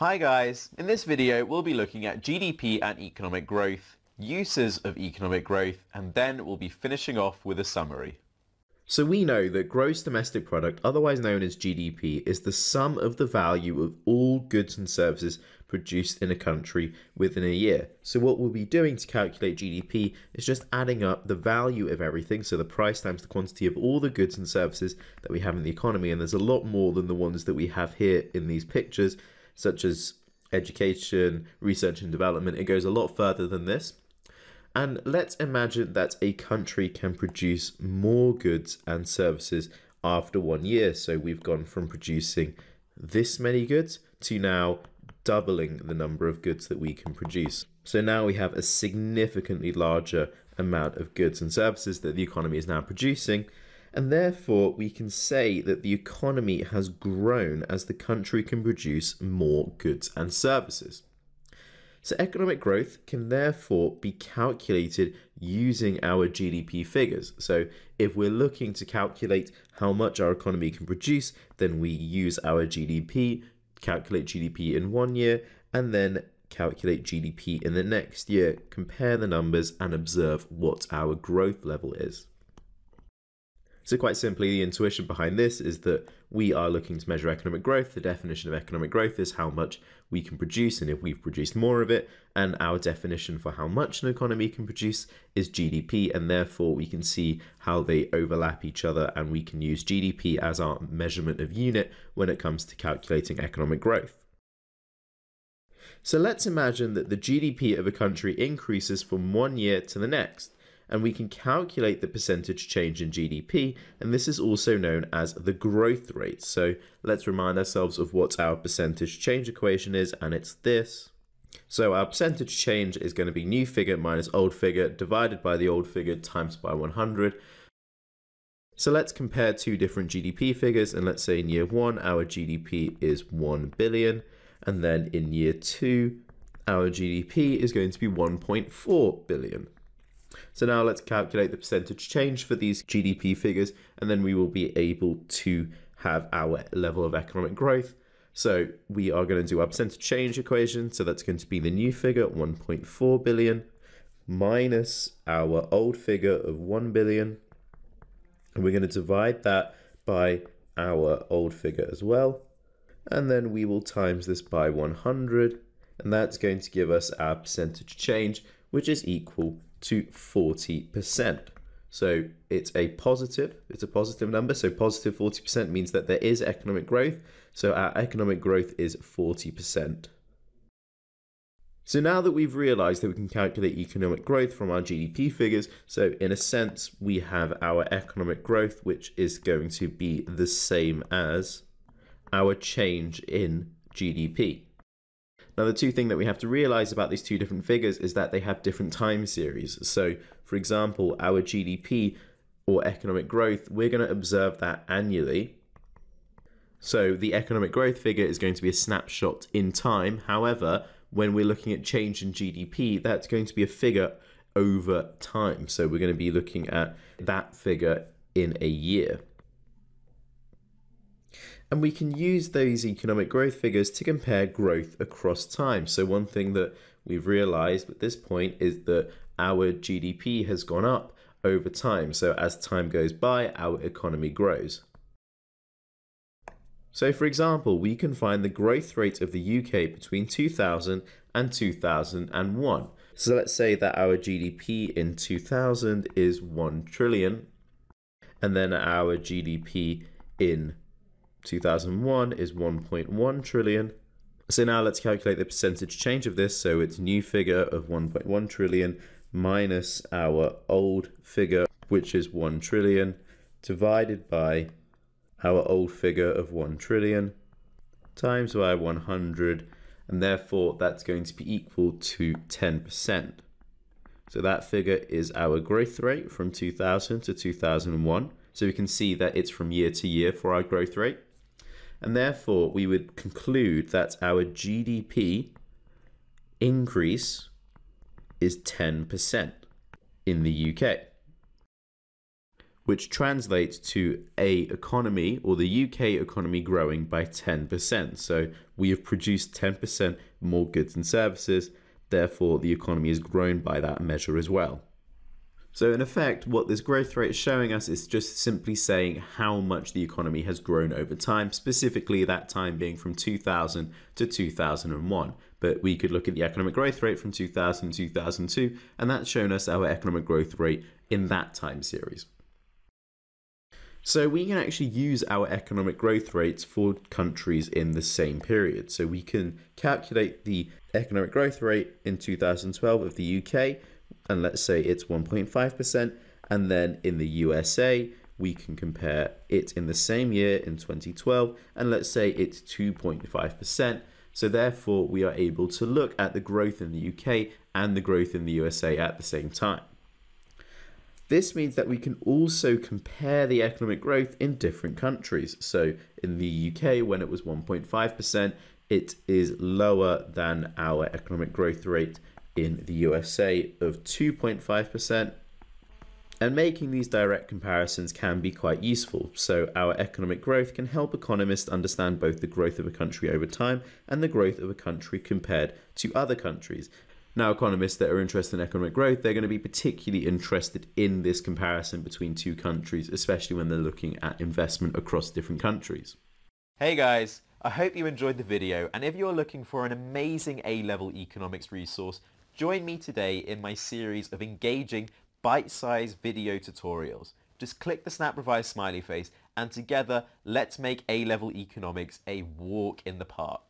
Hi guys, in this video we'll be looking at GDP and economic growth, uses of economic growth, and then we'll be finishing off with a summary. So we know that gross domestic product, otherwise known as GDP, is the sum of the value of all goods and services produced in a country within a year. So what we'll be doing to calculate GDP is just adding up the value of everything, so the price times the quantity of all the goods and services that we have in the economy, and there's a lot more than the ones that we have here in these pictures, such as education, research and development. It goes a lot further than this. And let's imagine that a country can produce more goods and services after one year. So we've gone from producing this many goods to now doubling the number of goods that we can produce. So now we have a significantly larger amount of goods and services that the economy is now producing. And therefore, we can say that the economy has grown as the country can produce more goods and services. So economic growth can therefore be calculated using our GDP figures. So if we're looking to calculate how much our economy can produce, then we use our GDP, calculate GDP in one year, and then calculate GDP in the next year, compare the numbers and observe what our growth level is. So, quite simply, the intuition behind this is that we are looking to measure economic growth. The definition of economic growth is how much we can produce and if we've produced more of it. And our definition for how much an economy can produce is GDP. And therefore, we can see how they overlap each other. And we can use GDP as our measurement of unit when it comes to calculating economic growth. So, let's imagine that the GDP of a country increases from one year to the next and we can calculate the percentage change in GDP, and this is also known as the growth rate. So let's remind ourselves of what our percentage change equation is, and it's this. So our percentage change is going to be new figure minus old figure divided by the old figure times by 100. So let's compare two different GDP figures, and let's say in year one, our GDP is 1 billion, and then in year two, our GDP is going to be 1.4 billion. So now let's calculate the percentage change for these GDP figures, and then we will be able to have our level of economic growth. So we are going to do our percentage change equation. So that's going to be the new figure, 1.4 billion, minus our old figure of 1 billion. And we're going to divide that by our old figure as well. And then we will times this by 100. And that's going to give us our percentage change, which is equal to 40%. So it's a positive, it's a positive number. So positive 40% means that there is economic growth. So our economic growth is 40%. So now that we've realized that we can calculate economic growth from our GDP figures, so in a sense, we have our economic growth, which is going to be the same as our change in GDP. Now, the two things that we have to realize about these two different figures is that they have different time series. So, for example, our GDP or economic growth, we're going to observe that annually. So, the economic growth figure is going to be a snapshot in time. However, when we're looking at change in GDP, that's going to be a figure over time. So, we're going to be looking at that figure in a year. And we can use those economic growth figures to compare growth across time. So, one thing that we've realized at this point is that our GDP has gone up over time. So, as time goes by, our economy grows. So, for example, we can find the growth rate of the UK between 2000 and 2001. So, let's say that our GDP in 2000 is 1 trillion, and then our GDP in 2001 is 1.1 trillion. So now let's calculate the percentage change of this. So it's new figure of 1.1 trillion minus our old figure, which is 1 trillion, divided by our old figure of 1 trillion times by 100. And therefore, that's going to be equal to 10%. So that figure is our growth rate from 2000 to 2001. So we can see that it's from year to year for our growth rate. And therefore, we would conclude that our GDP increase is 10% in the UK. which translates to a economy or the UK economy growing by 10%. So we have produced 10% more goods and services, therefore the economy has grown by that measure as well. So in effect, what this growth rate is showing us is just simply saying how much the economy has grown over time, specifically that time being from 2000 to 2001. But we could look at the economic growth rate from 2000 to 2002, and that's shown us our economic growth rate in that time series. So we can actually use our economic growth rates for countries in the same period. So we can calculate the economic growth rate in 2012 of the UK, and let's say it's 1.5%, and then in the USA, we can compare it in the same year in 2012, and let's say it's 2.5%. So therefore, we are able to look at the growth in the UK and the growth in the USA at the same time. This means that we can also compare the economic growth in different countries. So in the UK, when it was 1.5%, it is lower than our economic growth rate in the USA of 2.5%. And making these direct comparisons can be quite useful. So, our economic growth can help economists understand both the growth of a country over time and the growth of a country compared to other countries. Now, economists that are interested in economic growth, they're going to be particularly interested in this comparison between two countries, especially when they're looking at investment across different countries. Hey guys, I hope you enjoyed the video, and if you're looking for an amazing A-level economics resource, join me today in my series of engaging bite-sized video tutorials. Just click the SnapRevise smiley face, and together, let's make A-level economics a walk in the park.